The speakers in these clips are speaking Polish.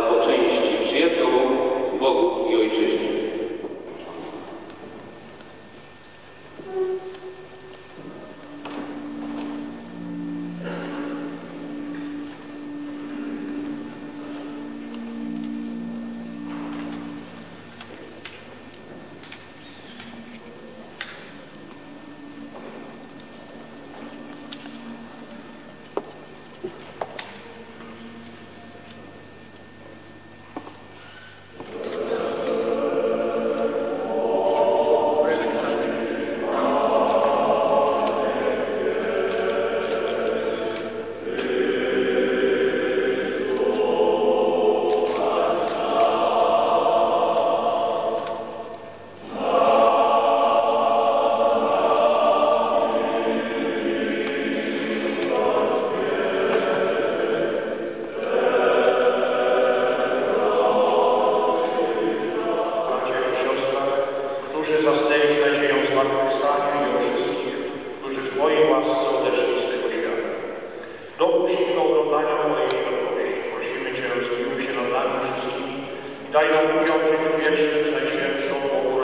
po części przyjaciołom, Bogu i Ojczyźnie. I daj nam udział w życiu wiecznym Najświętszą Bogu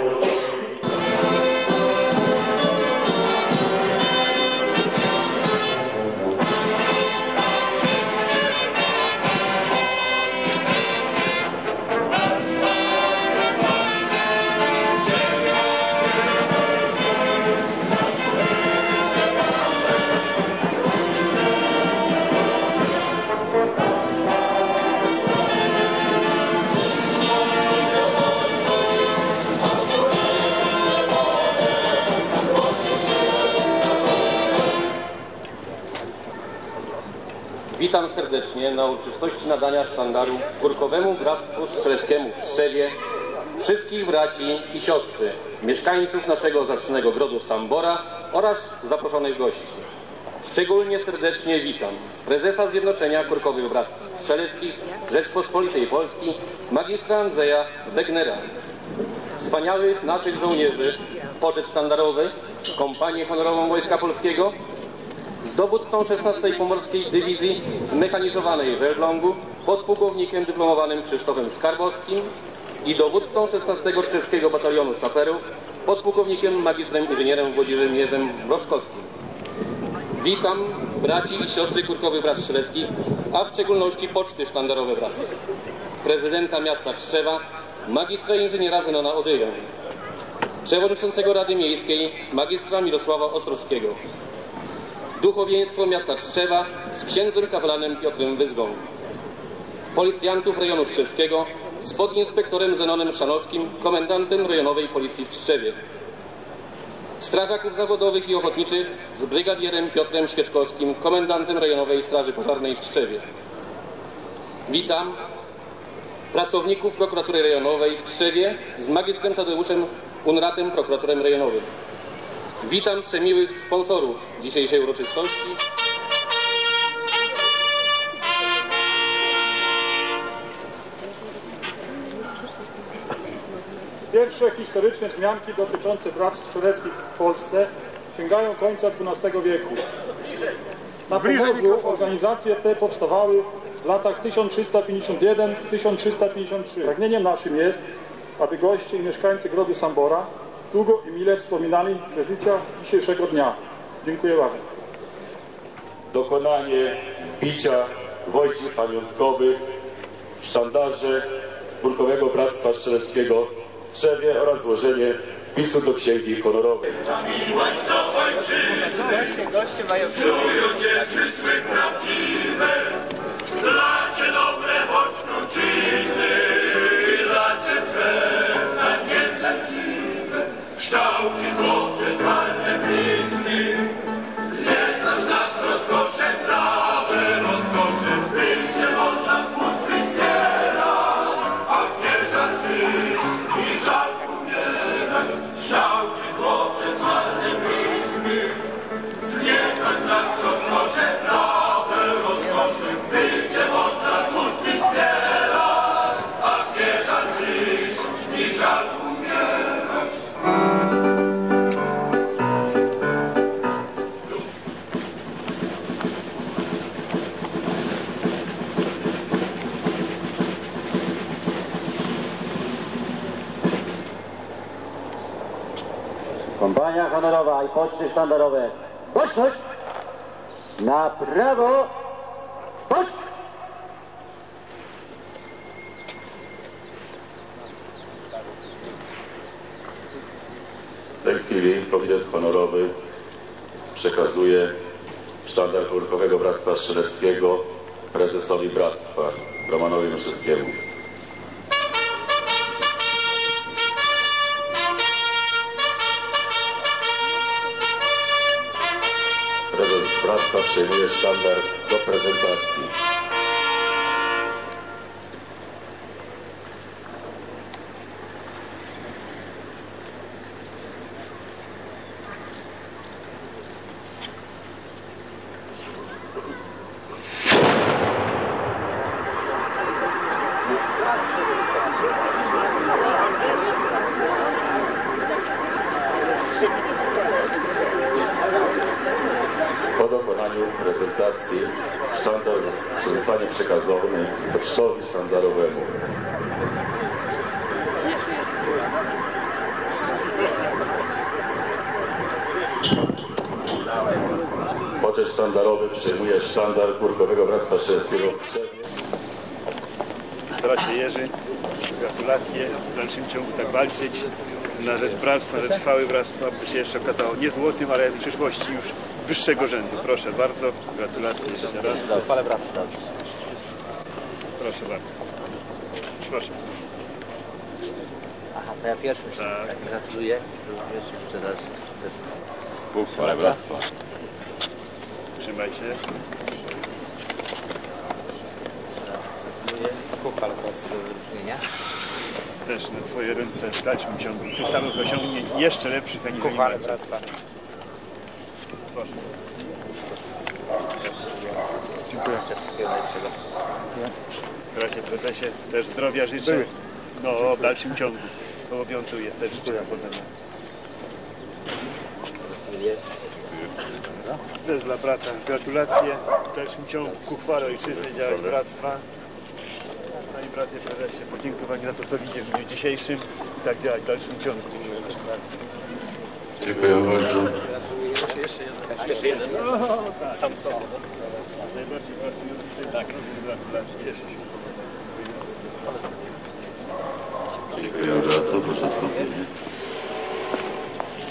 serdecznie na uroczystości nadania sztandaru Górkowemu Bractwu Strzeleckiemu w Trzewie wszystkich braci i siostry, mieszkańców naszego zacnego grodu Sambora oraz zaproszonych gości. Szczególnie serdecznie witam prezesa Zjednoczenia Kurkowych Bractw Strzeleckich Rzeczpospolitej Polski, magistra Andrzeja Wegnera, wspaniałych naszych żołnierzy, poczet sztandarowy, kompanię honorową Wojska Polskiego, dowódcą 16 Pomorskiej Dywizji Zmechanizowanej w Elblągu, podpułkownikiem dyplomowanym Krzysztofem Skarbowskim i dowódcą 16 Czerskiego Batalionu Saperów, podpułkownikiem magistrem inżynierem Włodzimierzem Mroczkowskim. Witam braci i siostry Kurkowych Brat Strzeleckich, a w szczególności poczty sztandarowe bractw. Prezydenta miasta Trzewa, magistra inżyniera Zenona Odyję, przewodniczącego Rady Miejskiej, magistra Mirosława Ostrowskiego, duchowieństwo miasta Trzewa z księdzem kapelanem Piotrem Wyzgą, policjantów rejonu Trzeskiego z podinspektorem Zenonem Szanowskim, komendantem rejonowej policji w Trzewie, strażaków zawodowych i ochotniczych z brygadierem Piotrem Świeczkowskim, komendantem rejonowej Straży Pożarnej w Trzewie. Witam pracowników prokuratury rejonowej w Trzewie z magistrem Tadeuszem Unratem, prokuratorem rejonowym. Witam przemiłych sponsorów dzisiejszej uroczystości. Pierwsze historyczne wzmianki dotyczące bractw strzeleckich w Polsce sięgają końca XII wieku. Na Pomorzu organizacje te powstawały w latach 1351-1353. Pragnieniem naszym jest, aby goście i mieszkańcy grodu Sambora długo i mile wspominali przeżycia dzisiejszego dnia. Dziękuję bardzo. dokonanie bicia gwoździ pamiątkowych w sztandarze Burkowego Bractwa Strzeleckiego w Trzewie oraz złożenie pisu do księgi honorowej. Miłość do ojczyzny, czują cię zmysły prawdziwe, Kompania honorowa i poczty sztandarowe. Baczność! Na prawo! Bacz! W tej chwili Komitet Honorowy przekazuje sztandar Górkowego Bractwa Strzeleckiego prezesowi Bractwa Romanowi Myszewskiemu. Bractwa przejmuje sztandar do prezentacji. Po dokonaniu prezentacji sztandar zostanie przekazany pocztowi sztandarowemu. Poczet sztandarowy przejmuje sztandar Górkowego Bractwa Strzeleckiego w Trzewie. Bracie Jerzy, gratulacje. W dalszym ciągu tak walczyć na rzecz bractwa, na rzecz chwały bractwa, by się jeszcze okazało nie złotym, ale w przyszłości już wyższego rzędu. Proszę bardzo, gratulacje jeszcze raz. Chwale bractwa. Proszę bardzo. Proszę. Aha, to ja pierwszy Tak. tak. gratuluję. Również jeszcze raz sukcesu. Chwale Bractwa. Trzymaj się. Pochwale bractwa do wyróżnienia. Też na Twoje ręce w dalszym ciągu tych samych osiągnięć, jeszcze lepszych, aniżeli macie. Proszę. Dziękuję. Wszystkiego najlepszego. Bracie prezesie, też zdrowia życzę. No, w dalszym ciągu obowiązuje też życzę powodzenia. Też dla brata gratulacje. W dalszym ciągu ku chwale ojczyzny działać bractwa. Panie bracie prezesie, podziękowanie za to, co widzę w dniu dzisiejszym i tak działać w dalszym ciągu. Dziękuję bardzo. Najbardziej pracujący. Tak. Cieszę się. Dziękuję bardzo. Proszę wstąpienie.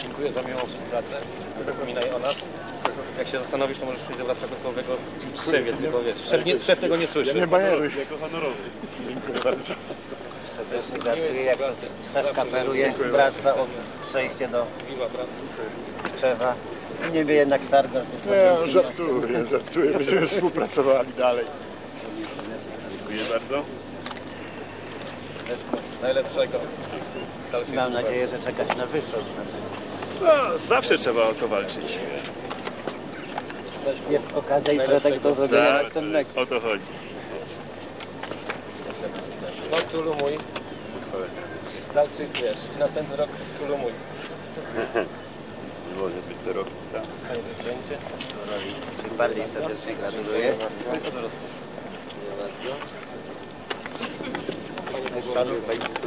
Dziękuję za miłą współpracę. Nie zapominaj o nas. Jak się zastanowisz, to możesz przyjść do Bractwa Górkowego w Trzewie, tylko wiesz, szef, nie, szef tego nie słyszy. Nie bajeruj. Jako honorowy. Dziękuję bardzo. Serdecznie gratuluję. Jak szef kapeluje bractwa o przejście do Strzewa. Niebie jednak Sargon. Nie, żartuję, żartuję. Będziemy współpracowali dalej. Dziękuję bardzo. Najlepszego. Dalszej Mam współpracy. nadzieję, że czekać na wyższe odznaczenie. No, zawsze trzeba o to walczyć. Jest okazja i pretekst do zrobienia Tak, następnego. o to chodzi. No królu mój. Dalszy wiesz. I następny rok królu mój. Może być co roku. Tak. Tym bardziej serdecznie gratuluję.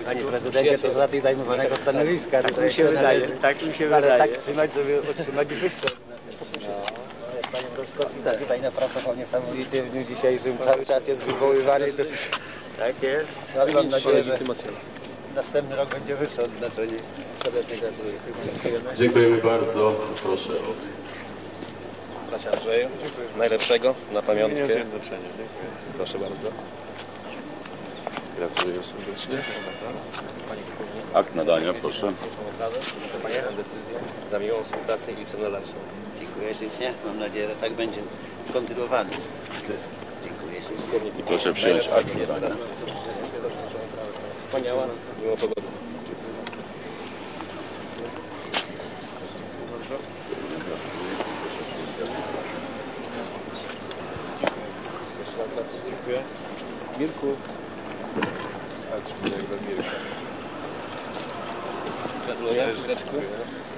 Panie prezydencie, to z racji zajmowanego stanowiska. Tak mi się wydaje. Tak mi się wydaje. Ale tak trzymać, żeby otrzymać wyższe. Jak Panie Broszkowski tak tutaj napracował niesamowicie w dniu dzisiejszym, cały czas jest wywoływany. Tak jest. Ja mam nadzieję, że następny rok będzie wyższe odznaczenie. Serdecznie gratuluję. Dziękujemy bardzo. Proszę o Bracia Andrzeju. Najlepszego na pamiątkę. Dziękuję. Proszę bardzo. Gratuluję serdecznie. Akt nadania, proszę. Panie decyzję. Za miłą współpracę i dalszą. Dziękuję ślicznie. Mam nadzieję, że tak będzie kontynuowany. Dziękuję ślicznie. Proszę przyjąć akt nadania. Wspaniała, miło pogody. Dziękuję. Mirku. Gratuluję. Chwileczku. Gratuluję.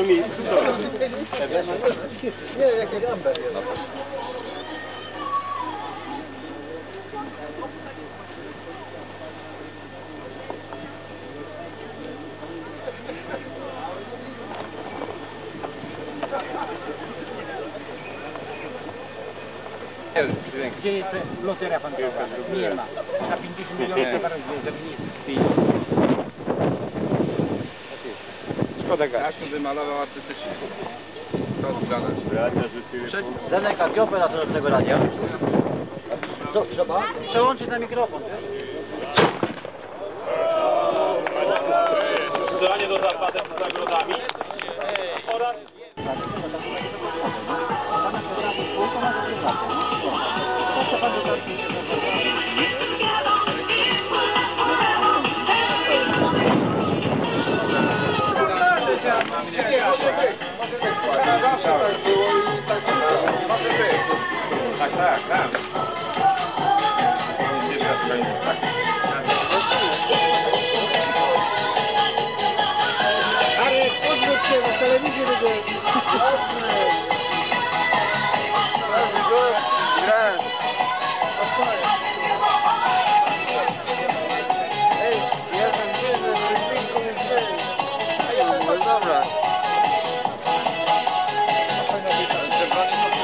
na miejscu, proszę. Nie, jakie gamber jest. Gdzie jest loteria handlowa? Nie ma. Za 50 milionów to zaraz zamienić. Szkoda gadać. Jasno wymalował artystycznie. To zgadać. Zenek, a dziobę na to tego radia. Co trzeba? Przełączyć na mikrofon, wiesz? Do zapady z nagrodami oraz Wow.